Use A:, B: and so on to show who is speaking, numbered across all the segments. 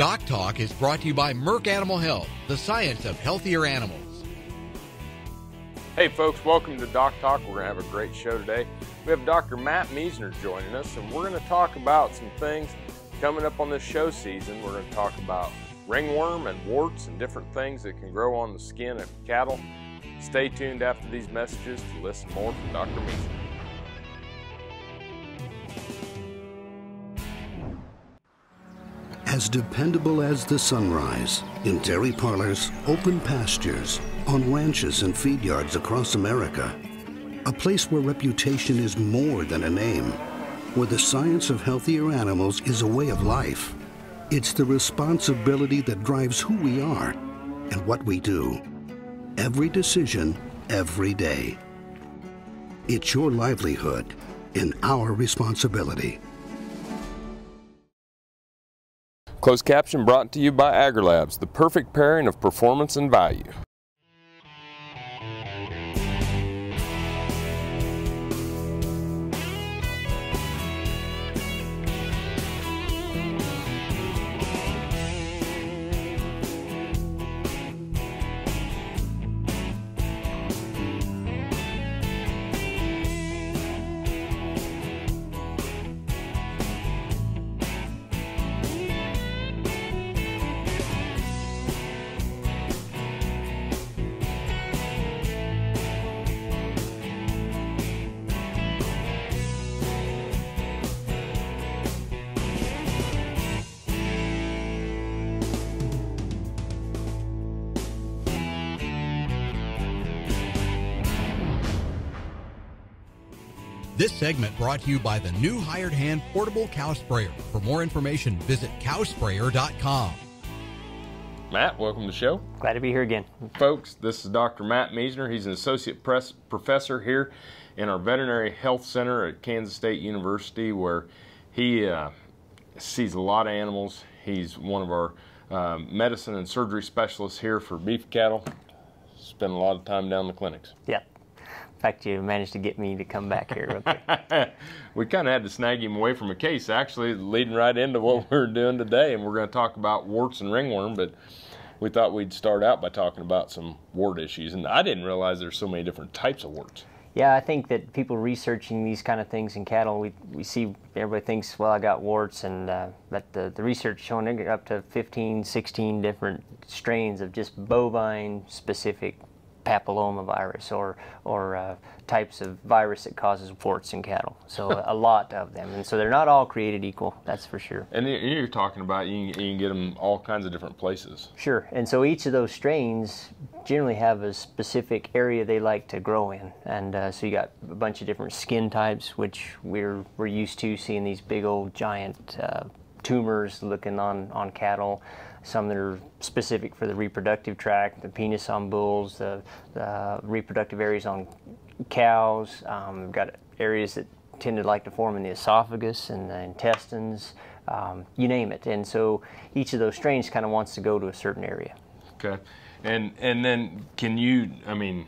A: Doc Talk is brought to you by Merck Animal Health, the science of healthier animals.
B: Hey folks, welcome to Doc Talk. We're going to have a great show today. We have Dr. Matt Miesner joining us, and we're going to talk about some things coming up on this show season. We're going to talk about ringworm and warts and different things that can grow on the skin of cattle. Stay tuned after these messages to listen more from Dr. Miesner.
C: As dependable as the sunrise, in dairy parlors, open pastures, on ranches and feed yards across America. A place where reputation is more than a name, where the science of healthier animals is a way of life. It's the responsibility that drives who we are and what we do. Every decision, every day. It's your livelihood and our responsibility.
B: Closed caption brought to you by AgriLabs, the perfect pairing of performance and value.
A: This segment brought to you by the new Hired Hand Portable Cow Sprayer. For more information, visit cowsprayer.com.
B: Matt, welcome to the show.
D: Glad to be here again.
B: Folks, this is Dr. Matt Miesner. He's an associate press professor here in our veterinary health center at Kansas State University, where he uh, sees a lot of animals. He's one of our uh, medicine and surgery specialists here for beef cattle. Spend a lot of time down in the clinics.
D: Yeah. In fact, you managed to get me to come back here.
B: we kind of had to snag him away from a case, actually, leading right into what we're doing today. And we're going to talk about warts and ringworm, but we thought we'd start out by talking about some wart issues. And I didn't realize there's so many different types of warts.
D: Yeah, I think that people researching these kind of things in cattle, we, we see everybody thinks, well, I got warts, and uh, but the, the research showing up to 15, 16 different strains of just bovine specific papillomavirus or, or uh, types of virus that causes warts in cattle. So a lot of them. And so they're not all created equal, that's for sure.
B: And you're talking about you can, you can get them all kinds of different places.
D: Sure. And so each of those strains generally have a specific area they like to grow in. And uh, so you got a bunch of different skin types, which we're, we're used to seeing these big old giant uh, tumors looking on, on cattle some that are specific for the reproductive tract, the penis on bulls, the, the reproductive areas on cows. Um, we've got areas that tend to like to form in the esophagus and the intestines, um, you name it. And so each of those strains kind of wants to go to a certain area.
B: Okay. And, and then can you, I mean,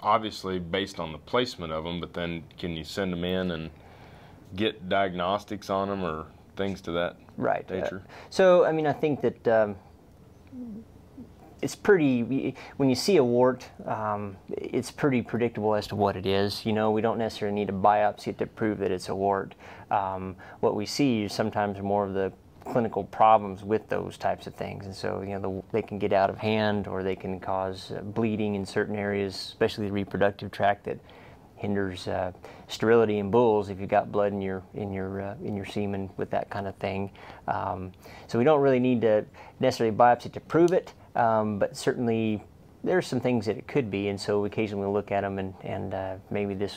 B: obviously based on the placement of them, but then can you send them in and get diagnostics on them or things to that
D: right.
B: Uh, nature?
D: Uh, so, I mean, I think that um, it's pretty, when you see a wart, um, it's pretty predictable as to what it is. You know, we don't necessarily need a biopsy to prove that it's a wart. Um, what we see is sometimes more of the clinical problems with those types of things. And so, you know, the, they can get out of hand or they can cause uh, bleeding in certain areas, especially the reproductive tract that hinders uh, sterility in bulls if you've got blood in your in your uh, in your semen with that kind of thing. Um, so we don't really need to necessarily biopsy to prove it, um, but certainly there's some things that it could be, and so occasionally we'll look at them and and uh, maybe this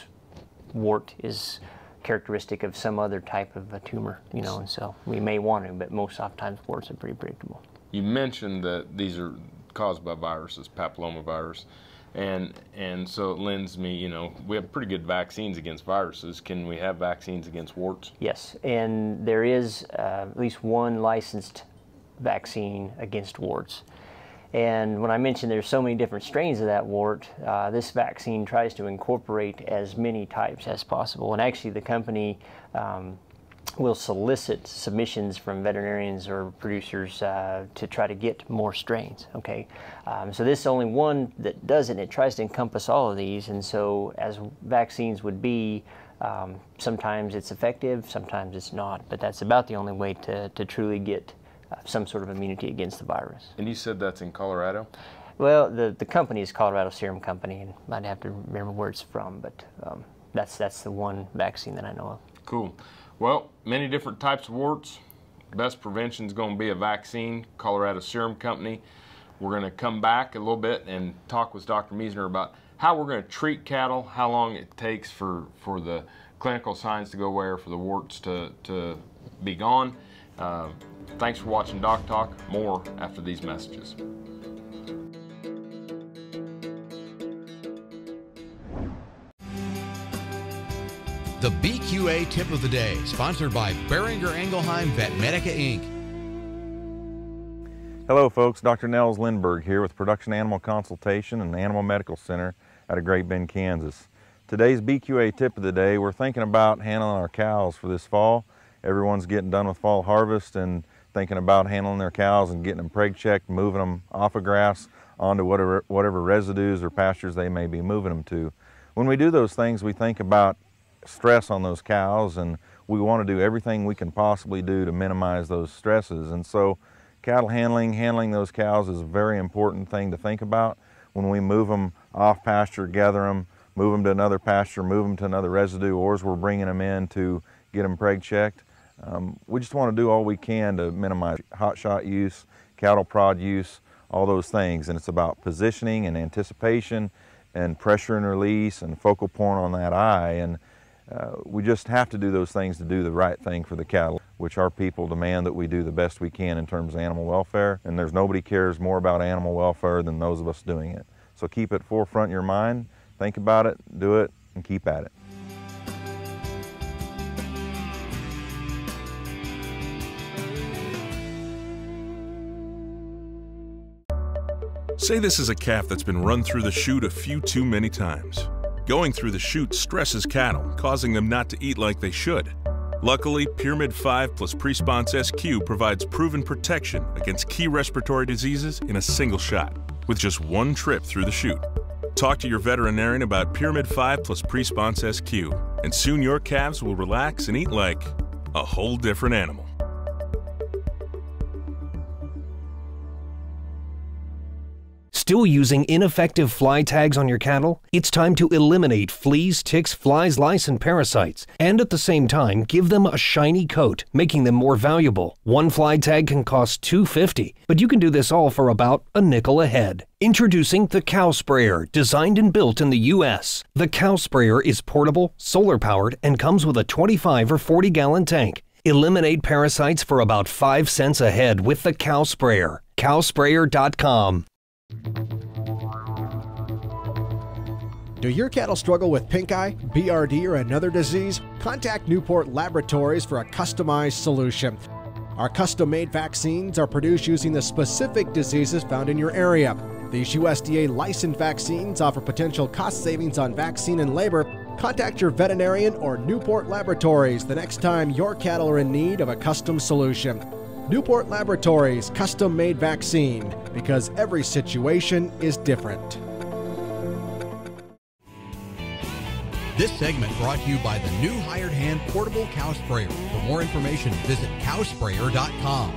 D: wart is characteristic of some other type of a tumor, you know, and so we may want to, but most oftentimes warts are pretty predictable.
B: You mentioned that these are caused by viruses, papillomavirus and and so it lends me you know we have pretty good vaccines against viruses. Can we have vaccines against warts?
D: Yes. And there is uh, at least one licensed vaccine against warts. And when I mentioned there's so many different strains of that wart, uh, this vaccine tries to incorporate as many types as possible. And actually, the company um, we'll solicit submissions from veterinarians or producers uh, to try to get more strains. Okay, um, so this is only one that does it. It tries to encompass all of these, and so as vaccines would be, um, sometimes it's effective, sometimes it's not. But that's about the only way to, to truly get uh, some sort of immunity against the virus.
B: And you said that's in Colorado.
D: Well, the the company is Colorado Serum Company, and I'd have to remember where it's from, but um, that's that's the one vaccine that I know of.
B: Cool. Well, many different types of warts. Best prevention is going to be a vaccine, Colorado Serum Company. We're going to come back a little bit and talk with Dr. Miesner about how we're going to treat cattle, how long it takes for, for the clinical signs to go away or for the warts to, to be gone. Uh, thanks for watching Doc Talk. More after these messages.
A: The BQA tip of the day, sponsored by Boehringer Ingelheim Vetmedica Inc.
E: Hello folks, Dr. Nels Lindberg here with Production Animal Consultation and Animal Medical Center out of Great Bend, Kansas. Today's BQA tip of the day, we're thinking about handling our cows for this fall. Everyone's getting done with fall harvest and thinking about handling their cows and getting them preg checked, moving them off of grass onto whatever, whatever residues or pastures they may be moving them to. When we do those things, we think about stress on those cows and we want to do everything we can possibly do to minimize those stresses. And so cattle handling, handling those cows is a very important thing to think about. When we move them off pasture, gather them, move them to another pasture, move them to another residue, or as we're bringing them in to get them preg checked, um, we just want to do all we can to minimize hot shot use, cattle prod use, all those things. And it's about positioning and anticipation and pressure and release and focal point on that eye. And uh, we just have to do those things to do the right thing for the cattle, which our people demand that we do the best we can in terms of animal welfare. And there's nobody cares more about animal welfare than those of us doing it. So keep it forefront in your mind, think about it, do it, and keep at it.
F: Say this is a calf that's been run through the chute a few too many times. Going through the chute stresses cattle, causing them not to eat like they should. Luckily, Pyramid 5 plus Presponse SQ provides proven protection against key respiratory diseases in a single shot, with just one trip through the chute. Talk to your veterinarian about Pyramid 5 plus Presponse SQ, and soon your calves will relax and eat like a whole different animal.
G: Still using ineffective fly tags on your cattle? It's time to eliminate fleas, ticks, flies, lice, and parasites, and at the same time give them a shiny coat, making them more valuable. One fly tag can cost $2.50, but you can do this all for about a nickel a head. Introducing the Cow Sprayer, designed and built in the US. The Cow Sprayer is portable, solar powered, and comes with a 25 or 40 gallon tank. Eliminate parasites for about 5 cents a head with the Cow Sprayer. Cowsprayer.com.
H: Do your cattle struggle with pink eye, BRD, or another disease? Contact Newport Laboratories for a customized solution. Our custom made vaccines are produced using the specific diseases found in your area. These USDA licensed vaccines offer potential cost savings on vaccine and labor. Contact your veterinarian or Newport Laboratories the next time your cattle are in need of a custom solution. Newport Laboratories custom made vaccine because every situation is different.
A: This segment brought to you by the new hired hand portable cow sprayer. For more information, visit cowsprayer.com.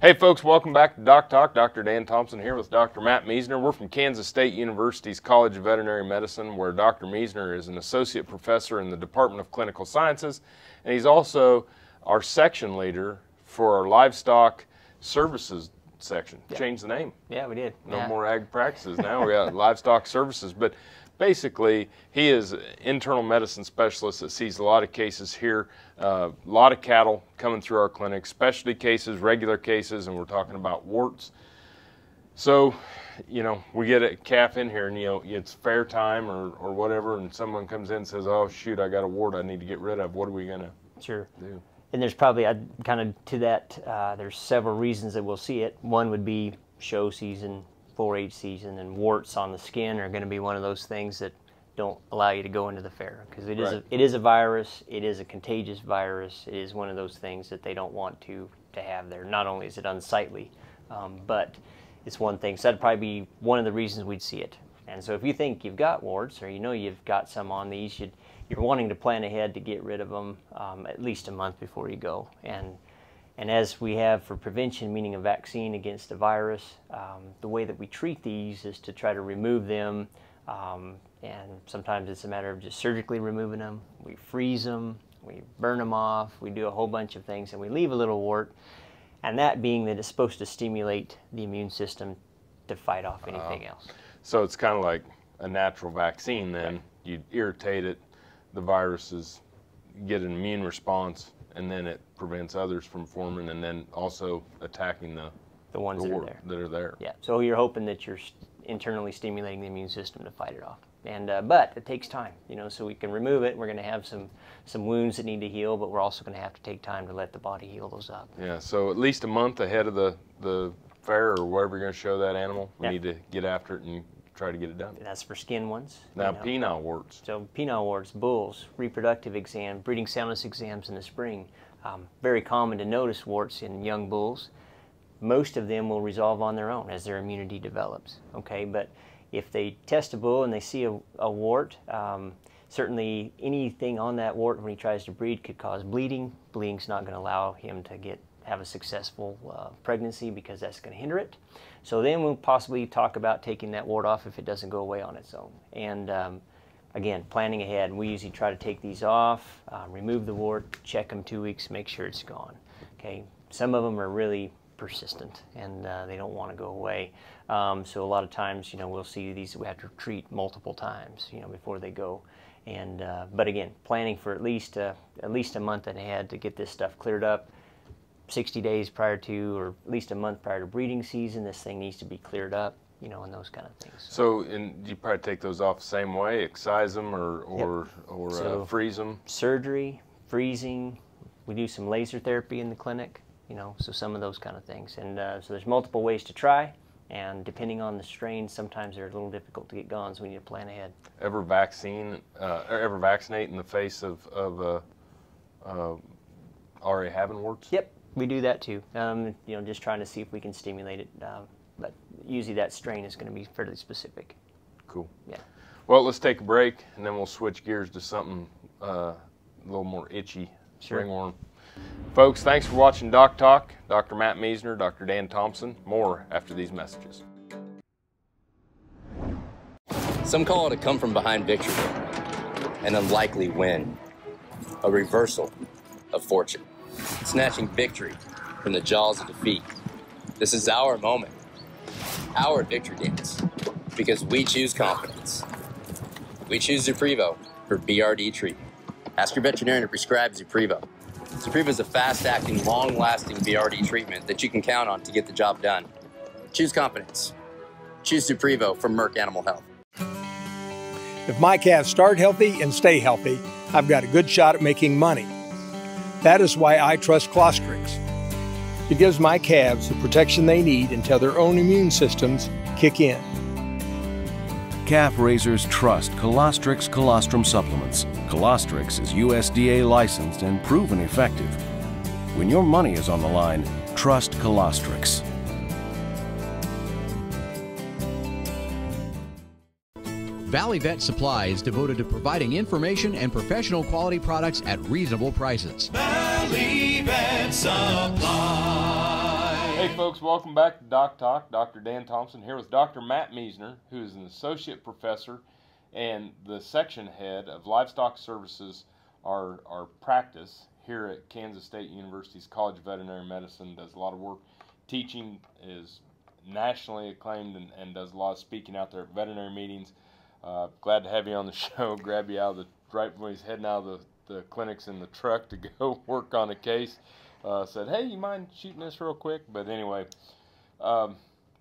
B: Hey folks, welcome back to Doc Talk. Dr. Dan Thompson here with Dr. Matt Miesner. We're from Kansas State University's College of Veterinary Medicine, where Dr. Miesner is an associate professor in the Department of Clinical Sciences, and he's also our section leader for our livestock services section.
D: Yeah.
B: Changed the name.
D: Yeah, we did.
B: No
D: Yeah.
B: more ag practices now. We got livestock services. But basically, he is an internal medicine specialist that sees a lot of cases here, uh, a lot of cattle coming through our clinic, specialty cases, regular cases, and we're talking about warts. So, you know, we get a calf in here and, you know, it's fair time or, or whatever, and someone comes in and says, oh, shoot, I got a wart I need to get rid of. What are we going to
D: Sure.
B: do?
D: And there's probably uh, kind of to that. Uh, there's several reasons that we'll see it. One would be show season, 4-H season, and warts on the skin are going to be one of those things that don't allow you to go into the fair because it is
B: Right.
D: a, it is a virus. It is a contagious virus. It is one of those things that they don't want to to have there. Not only is it unsightly, um, but it's one thing. So that'd probably be one of the reasons we'd see it. And so if you think you've got warts or you know you've got some on these, you'd, you're wanting to plan ahead to get rid of them um, at least a month before you go. And and as we have for prevention, meaning a vaccine against the virus, um, the way that we treat these is to try to remove them. Um, and sometimes it's a matter of just surgically removing them. We freeze them, we burn them off, we do a whole bunch of things, and we leave a little wart. And that being that it's supposed to stimulate the immune system to fight off anything else.
B: So it's kind of like a natural vaccine. Then you irritate it, the viruses get an immune response, and then it prevents others from forming, and then also attacking the
D: The ones
B: the
D: that are there.
B: that are there.
D: Yeah. So you're hoping that you're internally stimulating the immune system to fight it off. And uh, but it takes time, you know. So we can remove it. We're going to have some some wounds that need to heal, but we're also going to have to take time to let the body heal those up.
B: Yeah, so at least a month ahead of the, the fair or wherever you're going to show that animal, we
D: Yeah.
B: need to get after it and try to get it done.
D: That's for skin ones. you
B: Now,
D: know.
B: penile warts.
D: So penile warts, bulls, reproductive exam, breeding soundness exams in the spring. Um, very common to notice warts in young bulls. Most of them will resolve on their own as their immunity develops. Okay, but if they test a bull and they see a, a wart, um, certainly anything on that wart when he tries to breed could cause bleeding. Bleeding's not going to allow him to get have a successful uh, pregnancy because that's going to hinder it. So then we'll possibly talk about taking that wart off if it doesn't go away on its own. And um, again, planning ahead. We usually try to take these off, uh, remove the wart, check them two weeks, make sure it's gone. Okay. Some of them are really persistent and uh, they don't want to go away. Um, so a lot of times, you know, we'll see these we have to treat multiple times, you know, before they go. And uh, but again, planning for at least uh, at least a month ahead to get this stuff cleared up. 60 days prior to, or at least a month prior to breeding season, this thing needs to be cleared up, you know, and those kind of things.
B: So, and you probably take those off the same way, excise them or, or, or
D: So-
B: uh, freeze them.
D: surgery, freezing. We do some laser therapy in the clinic, you know, so some of those kind of things. And uh, so there's multiple ways to try, and depending on the strain, sometimes they're a little difficult to get gone, so we need to plan ahead.
B: Ever vaccine, uh, or ever vaccinate in the face of, of uh, uh, already having warts?
D: Yep, we do that too. Um, you know, just trying to see if we can stimulate it, uh, but usually that strain is going to be fairly specific.
B: Cool.
D: Yeah.
B: Well, let's take a break and then we'll switch gears to something uh, a little more itchy.
D: Sure.
B: Ringworm. Folks, thanks for watching Doc Talk. Dr. Matt Miesner, Dr. Dan Thompson. More after these messages.
I: Some call it a come from behind victory, an unlikely win, a reversal of fortune, snatching victory from the jaws of defeat. This is our moment, our victory dance, because we choose confidence. We choose Zuprevo for BRD treatment. Ask your veterinarian to prescribe Zuprevo. Zuprevo is a fast-acting, long-lasting BRD treatment that you can count on to get the job done. Choose confidence. Choose Zuprevo from Merck Animal Health.
J: If my calves start healthy and stay healthy, I've got a good shot at making money. That is why I trust Colostrix. It gives my calves the protection they need until their own immune systems kick in.
K: Calf raisers trust Colostrix colostrum supplements. Colostrix is USDA licensed and proven effective. When your money is on the line, trust Colostrix.
A: Valley Vet Supply is devoted to providing information and professional quality products at reasonable prices.
L: Valley Vet Supply.
B: Hey folks, welcome back to Doc Talk. Dr. Dan Thompson here with Dr. Matt Miesner, who is an associate professor and the section head of livestock services, our, our practice here at Kansas State University's College of Veterinary Medicine. Does a lot of work teaching, is nationally acclaimed, and, and does a lot of speaking out there at veterinary meetings. Uh, glad to have you on the show. Grab you out of the right when he's heading out of the, the clinics in the truck to go work on a case. Uh, said, "Hey, you mind shooting this real quick?" But anyway, um,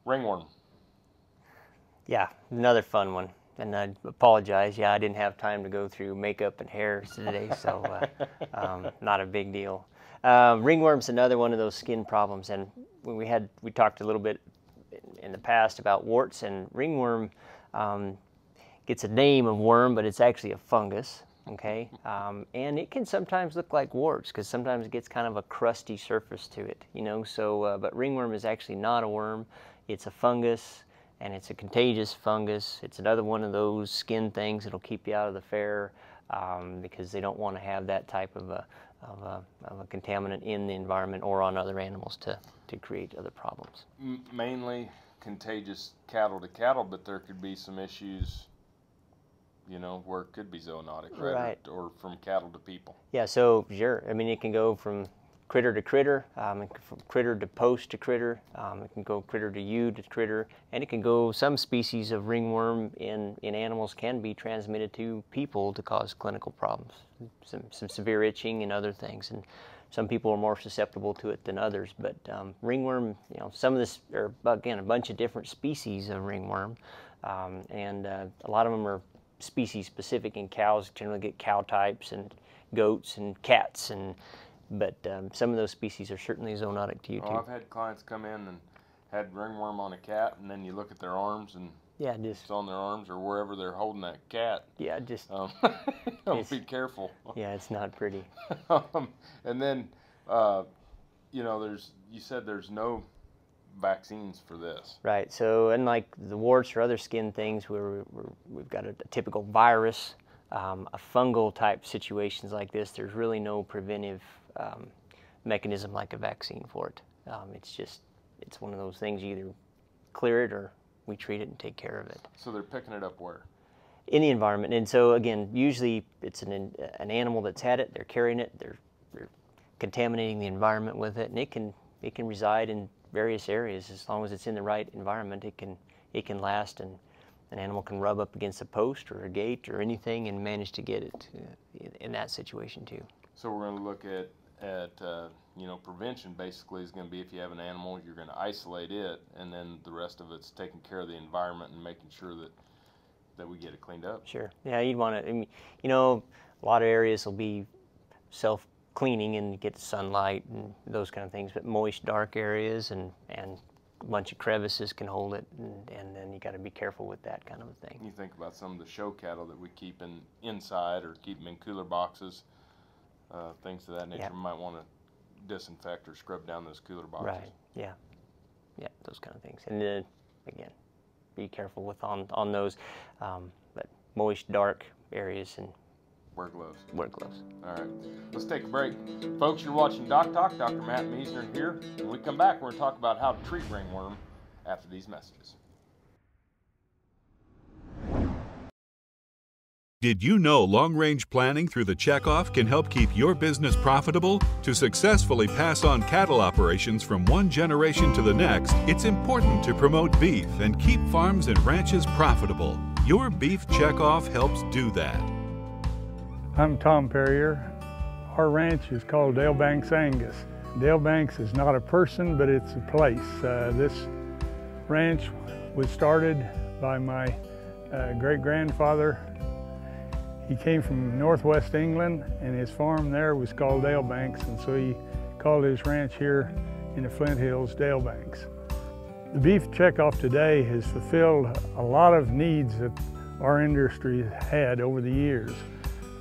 B: ringworm.
D: Yeah, another fun one. And I apologize. Yeah, I didn't have time to go through makeup and hair today, so uh, um, not a big deal. Um, ringworm's another one of those skin problems, and when we had we talked a little bit in the past about warts and ringworm. Um, gets a name of worm, but it's actually a fungus. Okay, um, and it can sometimes look like warts because sometimes it gets kind of a crusty surface to it, you know. So, uh, but ringworm is actually not a worm; it's a fungus, and it's a contagious fungus. It's another one of those skin things that'll keep you out of the fair um, because they don't want to have that type of a, of a, of a contaminant in the environment or on other animals to, to create other problems.
B: Mainly contagious cattle to cattle, but there could be some issues, you know, where it could be zoonotic, right?
D: Right.
B: Or, or from cattle to people.
D: Yeah, so sure. I mean, it can go from critter to critter, um, from critter to post to critter. Um, it can go critter to you to critter, and it can go. Some species of ringworm in in animals can be transmitted to people to cause clinical problems, some some severe itching and other things. And some people are more susceptible to it than others. But um, ringworm, you know, some of this are again a bunch of different species of ringworm, um, and uh, a lot of them are species specific. And cows generally get cow types, and goats and cats, and but um, some of those species are certainly zoonotic to you
B: Oh,
D: too.
B: I've had clients come in and had ringworm on a cat, and then you look at their arms and
D: Yeah, just
B: it's on their arms or wherever they're holding that cat.
D: Yeah, just
B: um,
D: it's-
B: be careful.
D: yeah, it's not pretty.
B: um, and then, uh, you know, there's you said there's no vaccines for this.
D: Right. So unlike the warts or other skin things where we're, we've got a, a typical virus, um, a fungal type situations like this, there's really no preventive um, mechanism like a vaccine for it. Um, it's just it's one of those things you either clear it or we treat it and take care of it
B: So they're picking it up where?
D: in the environment. And so again, usually it's an an animal that's had it. They're carrying it. They're they're contaminating the environment with it, and it can it can reside in various areas as long as it's in the right environment. It can it can last, and an animal can rub up against a post or a gate or anything and manage to get it uh, in, that situation too.
B: So we're going to look at at uh, you know prevention. Basically, is going to be if you have an animal, you're going to isolate it, and then the rest of it's taking care of the environment and making sure that that we get it cleaned up.
D: Sure. Yeah, you'd want to. I mean, you know, a lot of areas will be self cleaning and get sunlight and those kind of things, but moist, dark areas and and a bunch of crevices can hold it, and, and then you got to be careful with that kind of a thing.
B: You think about some of the show cattle that we keep in inside or keep them in cooler boxes, uh, things of that nature.
D: Yep.
B: We might want to disinfect or scrub down those cooler boxes.
D: Right. Yeah. Yeah, those kind of things. And then again, be careful with on on those, um, but moist, dark areas and
B: Wear gloves.
D: wear gloves.
B: All right, let's take a break. Folks, you're watching Doc Talk. Dr. Matt Miesner here. When we come back, we're going to talk about how to treat ringworm after these messages.
F: Did you know long range planning through the checkoff can help keep your business profitable? To successfully pass on cattle operations from one generation to the next, it's important to promote beef and keep farms and ranches profitable. Your beef checkoff helps do that.
M: I'm Tom Perrier. Our ranch is called Dale Banks Angus. Dale Banks is not a person, but it's a place. Uh, this ranch was started by my uh, great grandfather. He came from northwest England, and his farm there was called Dale Banks, and so he called his ranch here in the Flint Hills Dale Banks. The beef checkoff today has fulfilled a lot of needs that our industry had over the years.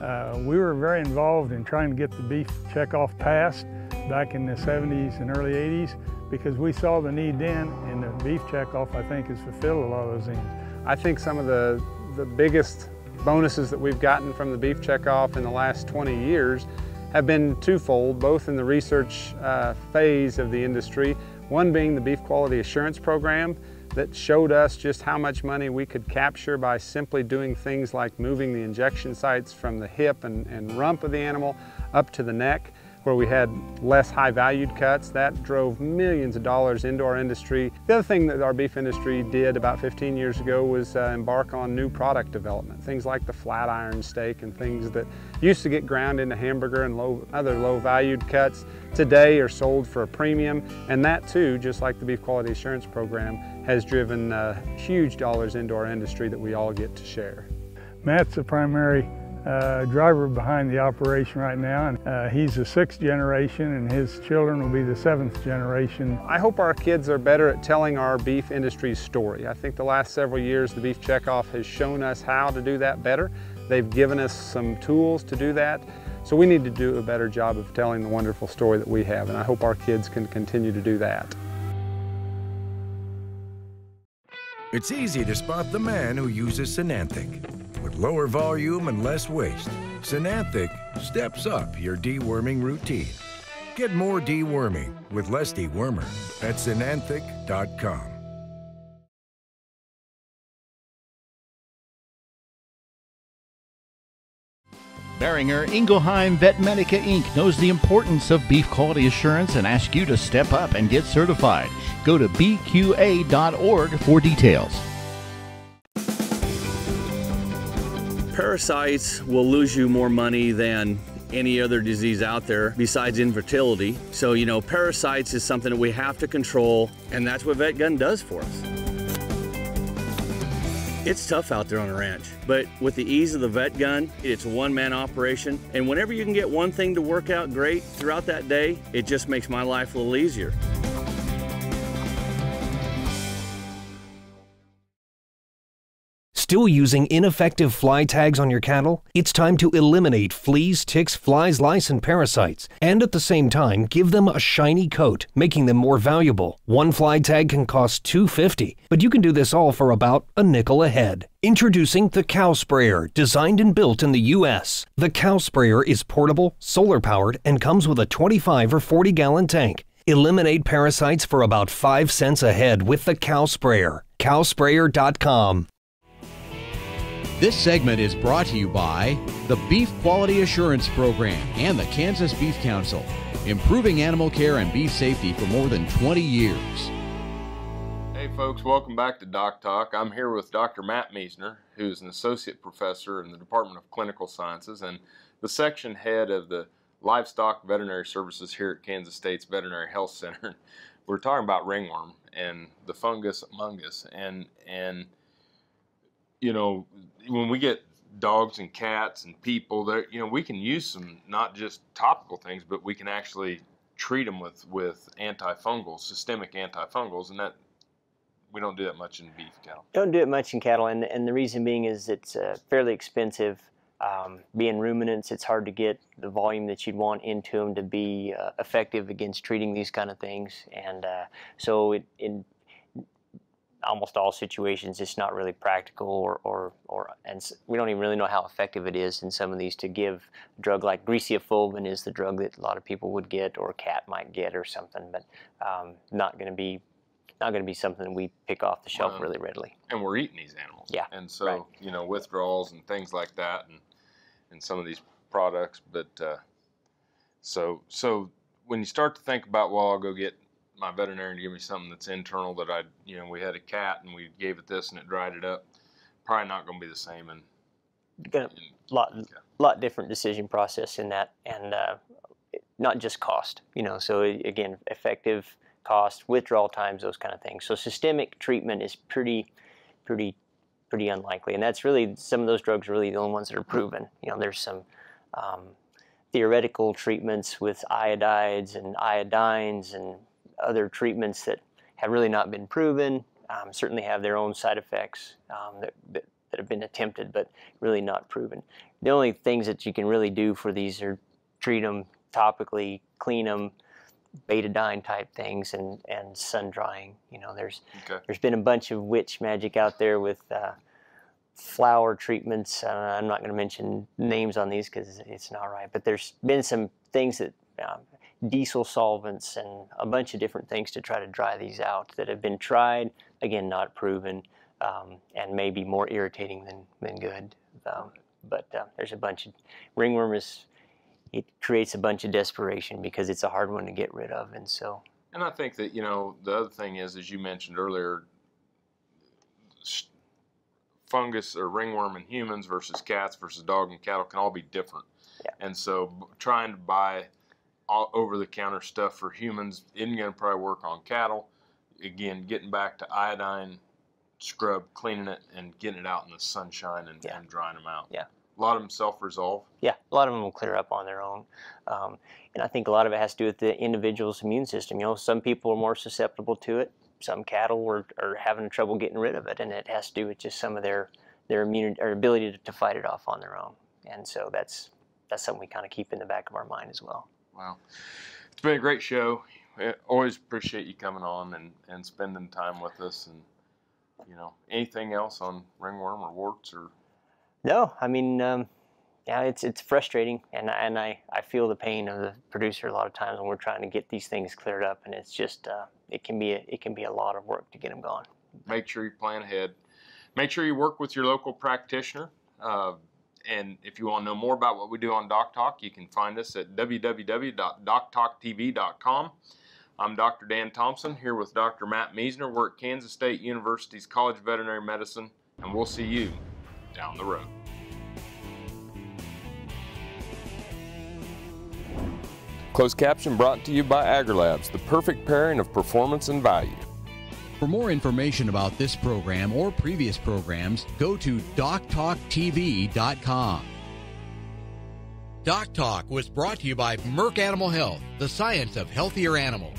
M: Uh, we were very involved in trying to get the beef checkoff passed back in the 70s and early 80s because we saw the need then, and the beef checkoff, I think, has fulfilled a lot of those needs.
N: I think some of the, the biggest bonuses that we've gotten from the beef checkoff in the last 20 years have been twofold, both in the research uh, phase of the industry, one being the Beef Quality Assurance Program that showed us just how much money we could capture by simply doing things like moving the injection sites from the hip and, and rump of the animal up to the neck where we had less high valued cuts. That drove millions of dollars into our industry. The other thing that our beef industry did about 15 years ago was uh, embark on new product development. Things like the flat iron steak and things that used to get ground into hamburger and low, other low valued cuts today are sold for a premium. And that too, just like the Beef Quality Assurance Program, has driven uh, huge dollars into our industry that we all get to share.
M: Matt's the primary uh, driver behind the operation right now, and uh, he's the sixth generation, and his children will be the seventh generation.
N: I hope our kids are better at telling our beef industry's story. I think the last several years the Beef Checkoff has shown us how to do that better. They've given us some tools to do that. So we need to do a better job of telling the wonderful story that we have, and I hope our kids can continue to do that.
O: It's easy to spot the man who uses Synanthic. With lower volume and less waste, Synanthic steps up your deworming routine. Get more deworming with less dewormer at synanthic.com.
P: Boehringer Ingelheim Vetmedica Inc. knows the importance of beef quality assurance and asks you to step up and get certified. Go to bqa.org for details.
Q: Parasites will lose you more money than any other disease out there besides infertility. So, you know, parasites is something that we have to control, and that's what VetGun does for us. It's tough out there on a ranch, but with the ease of the vet gun, it's a one-man operation. And whenever you can get one thing to work out great throughout that day, it just makes my life a little easier.
G: Still using ineffective fly tags on your cattle? It's time to eliminate fleas, ticks, flies, lice, and parasites, and at the same time give them a shiny coat, making them more valuable. One fly tag can cost $2.50, but you can do this all for about a nickel a head. Introducing the Cow Sprayer, designed and built in the US. The Cow Sprayer is portable, solar powered, and comes with a 25 or 40 gallon tank. Eliminate parasites for about 5 cents a head with the Cow Sprayer. Cowsprayer.com.
A: This segment is brought to you by the Beef Quality Assurance Program and the Kansas Beef Council, improving animal care and beef safety for more than 20 years.
B: Hey folks, welcome back to Doc Talk. I'm here with Dr. Matt Miesner, who's an associate professor in the Department of Clinical Sciences and the section head of the Livestock Veterinary Services here at Kansas State's Veterinary Health Center. We're talking about ringworm and the fungus among us and and you know when we get dogs and cats and people there you know we can use some not just topical things but we can actually treat them with with antifungals systemic antifungals and that we don't do that much in beef cattle
D: Don't do it much in cattle, and, and the reason being is it's uh, fairly expensive. Um, being ruminants, it's hard to get the volume that you'd want into them to be uh, effective against treating these kind of things. And uh, so, it, in almost all situations, it's not really practical, or, or, or and we don't even really know how effective it is in some of these to give a drug like Griseofulvin is the drug that a lot of people would get, or a cat might get, or something, but um, not going to be not going to be something we pick off the shelf
B: Well,
D: really readily.
B: and we're eating these animals
D: Yeah,
B: and so
D: right.
B: you know withdrawals and things like that and and some of these products but uh, so so when you start to think about well i'll go get my veterinarian to give me something that's internal that i you know we had a cat and we gave it this and it dried it up probably not going to be the same and
D: Gonna, lot lot different decision process in that, and uh, not just cost. You know, so again, effective cost, withdrawal times, those kind of things. So systemic treatment is pretty, pretty, pretty unlikely, and that's really some of those drugs are really the only ones that are proven. You know, there's some um, theoretical treatments with iodides and iodines and other treatments that have really not been proven. Um, certainly have their own side effects um, that, that that have been attempted, but really not proven. The only things that you can really do for these are treat them topically, clean them, betadine type things, and, and sun drying. You know, there's
B: Okay.
D: there's been a bunch of witch magic out there with uh, flower treatments. Uh, I'm not going to mention names on these because it's not right, but there's been some things that um, diesel solvents and a bunch of different things to try to dry these out that have been tried, again, not proven, um, and maybe more irritating than, than good. Um, but uh, there's a bunch of ringworm is it creates a bunch of desperation because it's a hard one to get rid of, and so
B: And I think that you know the other thing is, as you mentioned earlier, fungus or ringworm in humans versus cats versus dog and cattle can all be different. And so trying to buy all over-the-counter stuff for humans isn't going to probably work on cattle. Again, getting back to iodine scrub, cleaning it, and getting it out in the sunshine and, and drying them out.
D: Yeah.
B: A lot of them self-resolve.
D: Yeah, a lot of them will clear up on their own. Um, and I think a lot of it has to do with the individual's immune system. You know, some people are more susceptible to it. Some cattle are, are having trouble getting rid of it, and it has to do with just some of their their immunity or ability to, to fight it off on their own. And so that's that's something we kind of keep in the back of our mind as well.
B: Wow, it's been a great show. I always appreciate you coming on and, and spending time with us. And you know, anything else on ringworm or warts or?
D: No, I mean, um, yeah, it's it's frustrating, and and I I feel the pain of the producer a lot of times when we're trying to get these things cleared up, and it's just uh, it can be a, it can be a lot of work to get them gone.
B: Make sure you plan ahead. Make sure you work with your local practitioner. Uh, and if you want to know more about what we do on Doc Talk, you can find us at www.doctalktv.com. I'm Dr. Dan Thompson here with Dr. Matt Miesner. We're at Kansas State University's College of Veterinary Medicine, and we'll see you down the road. Closed caption brought to you by AgriLabs, the perfect pairing of performance and value.
A: For more information about this program or previous programs, go to DocTalkTV.com. Doc Talk was brought to you by Merck Animal Health, the science of healthier animals.